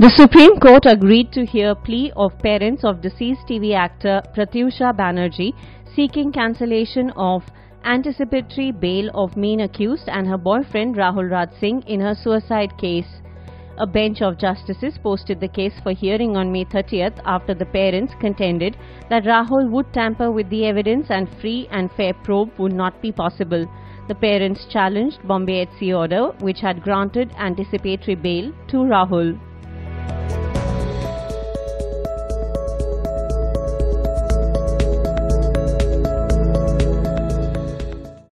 The Supreme Court agreed to hear plea of parents of deceased TV actor Pratyusha Banerjee seeking cancellation of anticipatory bail of main accused and her boyfriend Rahul Raj Singh in her suicide case. A bench of justices posted the case for hearing on May 30th after the parents contended that Rahul would tamper with the evidence and free and fair probe would not be possible. The parents challenged Bombay HC order which had granted anticipatory bail to Rahul.